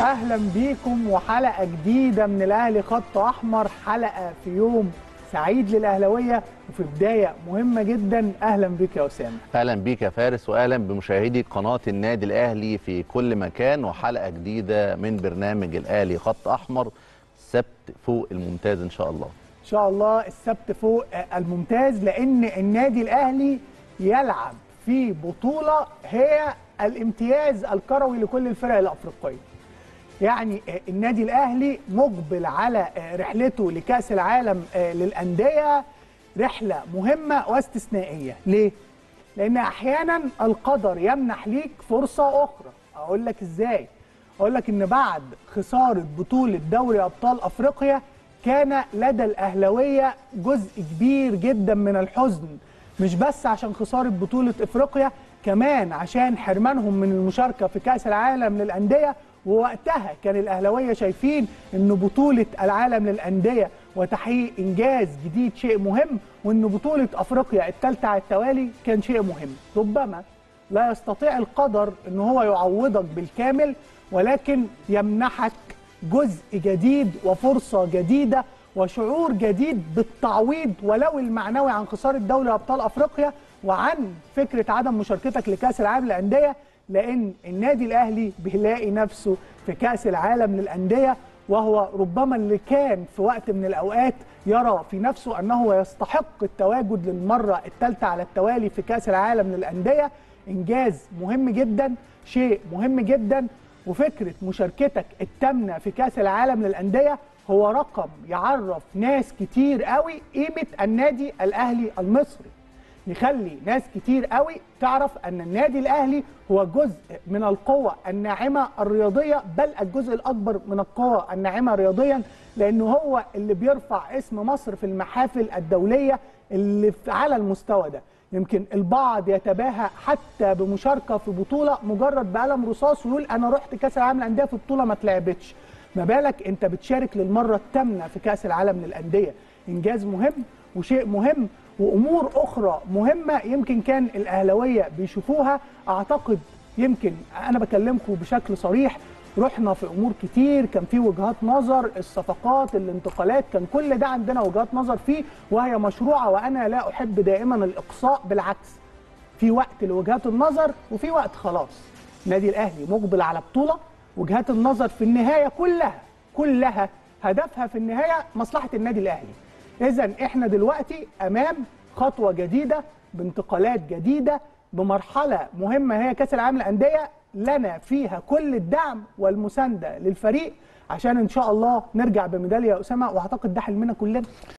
أهلا بيكم وحلقة جديدة من الأهلي خط أحمر حلقة في يوم سعيد للأهلاوية. وفي بداية مهمة جدا أهلا بيك يا أسامة. أهلا بيك يا فارس واهلا بمشاهدي قناة النادي الأهلي في كل مكان. وحلقة جديدة من برنامج الأهلي خط أحمر السبت فوق الممتاز إن شاء الله. إن شاء الله السبت فوق الممتاز لأن النادي الأهلي يلعب في بطولة هي الامتياز الكروي لكل الفرق الأفريقية. يعني النادي الأهلي مقبل على رحلته لكأس العالم للأندية رحلة مهمة واستثنائية. ليه؟ لأن أحيانا القدر يمنح ليك فرصة أخرى. أقول لك إزاي؟ أقول لك إن بعد خسارة بطولة دوري أبطال أفريقيا كان لدى الأهلاوية جزء كبير جدا من الحزن. مش بس عشان خسارة بطولة إفريقيا كمان عشان حرمانهم من المشاركة في كأس العالم للأندية ووقتها كان الأهلاوية شايفين ان بطولة العالم للأندية وتحقيق إنجاز جديد شيء مهم وان بطولة أفريقيا الثالثه على التوالي كان شيء مهم. ربما لا يستطيع القدر إن هو يعوضك بالكامل ولكن يمنحك جزء جديد وفرصة جديدة وشعور جديد بالتعويض ولو المعنوي عن خسارة دوري أبطال أفريقيا وعن فكرة عدم مشاركتك لكأس العالم للأندية. لأن النادي الأهلي بيلاقي نفسه في كأس العالم للأندية وهو ربما اللي كان في وقت من الأوقات يرى في نفسه أنه يستحق التواجد للمرة الثالثة على التوالي في كأس العالم للأندية. إنجاز مهم جدا شيء مهم جدا. وفكرة مشاركتك الثامنه في كأس العالم للأندية هو رقم يعرف ناس كتير قوي قيمة النادي الأهلي المصري. يخلي ناس كتير قوي تعرف أن النادي الأهلي هو جزء من القوة الناعمة الرياضية بل الجزء الأكبر من القوة الناعمة رياضيا لأنه هو اللي بيرفع اسم مصر في المحافل الدولية اللي على المستوى ده. يمكن البعض يتباهى حتى بمشاركة في بطولة مجرد بقلم رصاص ويقول أنا رحت كأس العالم للأندية في بطولة ما اتلعبتش. ما بالك أنت بتشارك للمرة الثامنة في كأس العالم للأندية. إنجاز مهم وشيء مهم وأمور أخرى مهمة يمكن كان الأهلاوية بيشوفوها. أعتقد يمكن أنا بكلمكم بشكل صريح رحنا في أمور كتير كان في وجهات نظر الصفقات الانتقالات كان كل ده عندنا وجهات نظر فيه وهي مشروعة وأنا لا أحب دائما الإقصاء بالعكس في وقت لوجهات النظر وفي وقت خلاص. النادي الأهلي مقبل على بطولة وجهات النظر في النهاية كلها كلها هدفها في النهاية مصلحة النادي الأهلي. اذا إحنا دلوقتي أمام خطوة جديدة بانتقالات جديدة بمرحلة مهمة هي كأس العالم للأندية. لنا فيها كل الدعم والمساندة للفريق. عشان إن شاء الله نرجع بميدالية يا أسامة وأعتقد ده حلمنا كلنا.